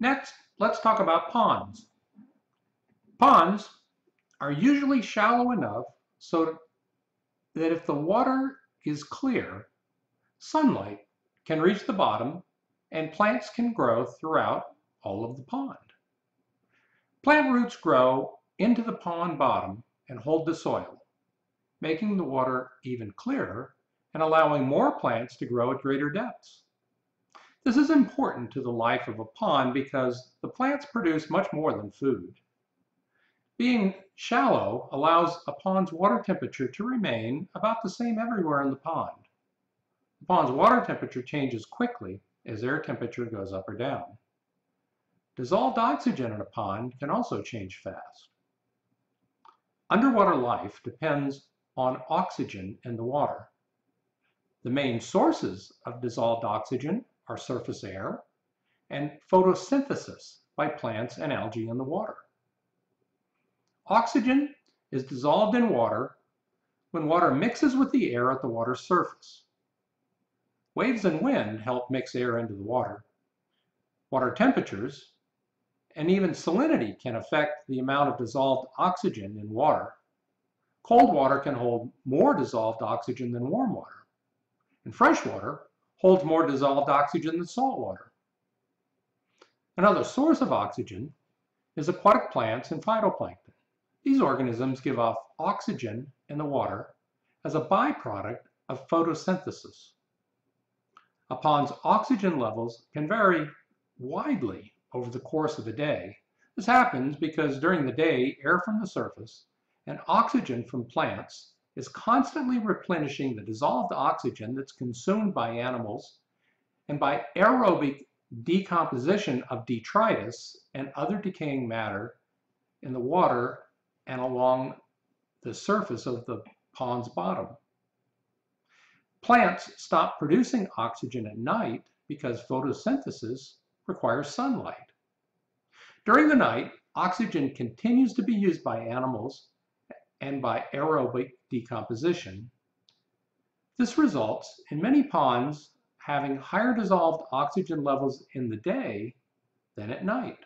Next, let's talk about ponds. Ponds are usually shallow enough so that if the water is clear, sunlight can reach the bottom and plants can grow throughout all of the pond. Plant roots grow into the pond bottom and hold the soil, making the water even clearer and allowing more plants to grow at greater depths. This is important to the life of a pond because the plants produce much more than food. Being shallow allows a pond's water temperature to remain about the same everywhere in the pond. The pond's water temperature changes quickly as air temperature goes up or down. Dissolved oxygen in a pond can also change fast. Underwater life depends on oxygen in the water. The main sources of dissolved oxygen are surface air and photosynthesis by plants and algae in the water. Oxygen is dissolved in water when water mixes with the air at the water's surface. Waves and wind help mix air into the water. Water temperatures and even salinity can affect the amount of dissolved oxygen in water. Cold water can hold more dissolved oxygen than warm water. And fresh water holds more dissolved oxygen than salt water. Another source of oxygen is aquatic plants and phytoplankton. These organisms give off oxygen in the water as a byproduct of photosynthesis. A pond's oxygen levels can vary widely over the course of a day. This happens because during the day, air from the surface and oxygen from plants is constantly replenishing the dissolved oxygen that's consumed by animals and by aerobic decomposition of detritus and other decaying matter in the water and along the surface of the pond's bottom. Plants stop producing oxygen at night because photosynthesis requires sunlight. During the night, oxygen continues to be used by animals and by aerobic decomposition. This results in many ponds having higher dissolved oxygen levels in the day than at night.